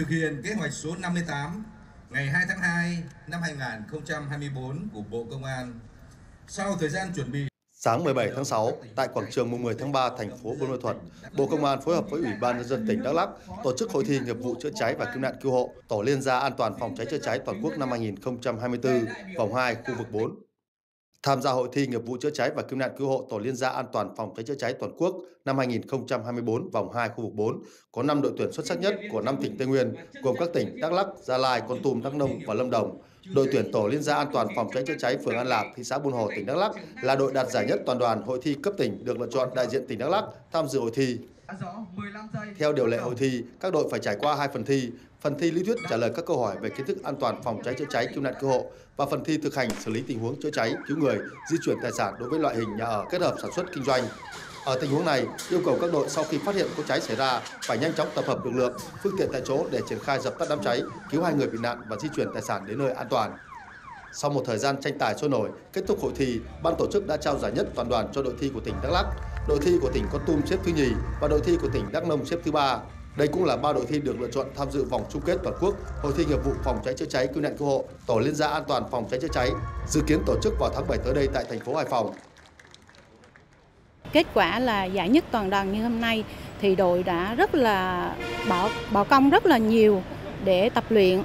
thực hiện kế hoạch số 58 ngày 2 tháng 2 năm 2024 của Bộ Công an. Sau thời gian chuẩn bị Sáng 17 tháng 6, tại quảng trường mùng 10 tháng 3 thành phố Buôn Ma Thuột, Bộ Công an phối hợp với Ủy ban nhân dân tỉnh Đắk Lắk tổ chức hội thi nghiệp vụ chữa cháy và cứu nạn cứu hộ tổ liên gia an toàn phòng cháy chữa cháy toàn quốc năm 2024 vòng 2 khu vực 4. Tham gia hội thi nghiệp vụ chữa cháy và cứu nạn cứu hộ tổ liên gia an toàn phòng cháy chữa cháy toàn quốc năm 2024 vòng 2 khu vực 4 có 5 đội tuyển xuất sắc nhất của 5 tỉnh Tây Nguyên gồm các tỉnh Đắk Lắk, Gia Lai, Con Tum, Đắk Nông và Lâm Đồng. Đội tuyển tổ liên gia an toàn phòng cháy chữa cháy phường An Lạc, thị xã Buôn Hồ, tỉnh Đắk Lắk là đội đạt giải nhất toàn đoàn hội thi cấp tỉnh được lựa chọn đại diện tỉnh Đắk Lắk tham dự hội thi. Theo điều lệ hội thi, các đội phải trải qua hai phần thi. Phần thi lý thuyết trả lời các câu hỏi về kiến thức an toàn phòng cháy chữa cháy cứu nạn cứu hộ và phần thi thực hành xử lý tình huống chữa cháy, cứu người, di chuyển tài sản đối với loại hình nhà ở kết hợp sản xuất kinh doanh. Ở tình huống này, yêu cầu các đội sau khi phát hiện có cháy xảy ra phải nhanh chóng tập hợp lực lượng, phương tiện tại chỗ để triển khai dập tắt đám cháy, cứu hai người bị nạn và di chuyển tài sản đến nơi an toàn. Sau một thời gian tranh tài sôi nổi, kết thúc hội thi, ban tổ chức đã trao giải nhất toàn đoàn cho đội thi của tỉnh Đắk Lắk, đội thi của tỉnh Con Tum xếp thứ nhì và đội thi của tỉnh Đắk Nông xếp thứ ba. Đây cũng là ba đội thi được lựa chọn tham dự vòng chung kết toàn quốc, hội thi nghiệp vụ phòng cháy chữa cháy cứu nạn cứu hộ, tổ liên gia an toàn phòng cháy chữa cháy, dự kiến tổ chức vào tháng 7 tới đây tại thành phố Hải Phòng. Kết quả là giải nhất toàn đoàn như hôm nay thì đội đã rất là bỏ bỏ công rất là nhiều để tập luyện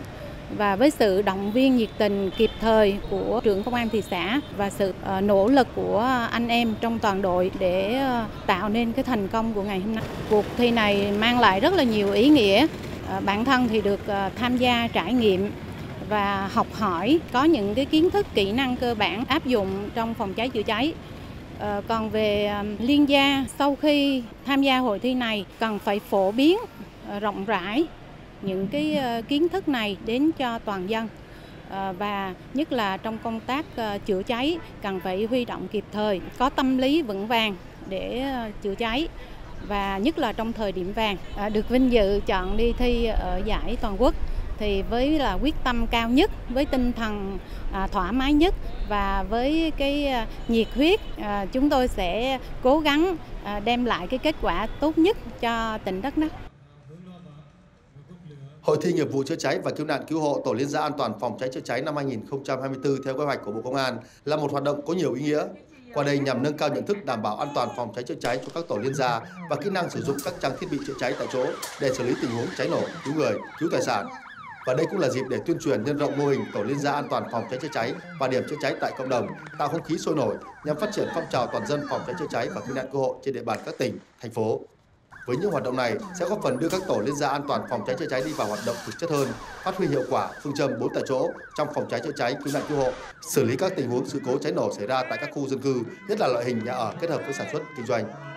và với sự động viên nhiệt tình kịp thời của trưởng công an thị xã và sự ờ, nỗ lực của anh em trong toàn đội để ờ, tạo nên cái thành công của ngày hôm nay. Cuộc thi này mang lại rất là nhiều ý nghĩa. Ờ, bản thân thì được tham gia trải nghiệm và học hỏi, có những cái kiến thức, kỹ năng cơ bản áp dụng trong phòng cháy chữa cháy còn về liên gia, sau khi tham gia hội thi này cần phải phổ biến rộng rãi những cái ờ, kiến thức này đến cho toàn dân ờ, và nhất là trong công tác ờ, chữa cháy cần phải huy động kịp thời, có tâm lý vững vàng để chữa cháy và nhất là trong thời điểm vàng được vinh dự chọn đi thi ở giải toàn quốc thì với là quyết tâm cao nhất với tinh thần thoải mái nhất và với cái nhiệt huyết chúng tôi sẽ cố gắng đem lại cái kết quả tốt nhất cho tỉnh Đắk Lắk. Hội thi nghiệp vụ chữa cháy và cứu nạn cứu hộ tổ liên gia an toàn phòng cháy chữa cháy năm 2024 theo kế hoạch của Bộ Công an là một hoạt động có nhiều ý nghĩa. Qua đây nhằm nâng cao nhận thức đảm bảo an toàn phòng cháy chữa cháy cho các tổ liên gia và kỹ năng sử dụng các trang thiết bị chữa cháy tại chỗ để xử lý tình huống cháy nổ, cứu người, cứu tài sản. Và đây cũng là dịp để tuyên truyền nhân rộng mô hình tổ liên gia an toàn phòng cháy chữa cháy và điểm chữa cháy tại cộng đồng, tạo không khí sôi nổi nhằm phát triển phong trào toàn dân phòng cháy chữa cháy và cứu nạn cứu hộ trên địa bàn các tỉnh, thành phố. Với những hoạt động này sẽ góp phần đưa các tổ liên gia an toàn phòng cháy chữa cháy đi vào hoạt động thực chất hơn, phát huy hiệu quả phương châm bốn tại chỗ trong phòng cháy chữa cháy, cứu nạn cứu hộ, xử lý các tình huống sự cố cháy nổ xảy ra tại các khu dân cư, nhất là loại hình nhà ở kết hợp với sản xuất kinh doanh.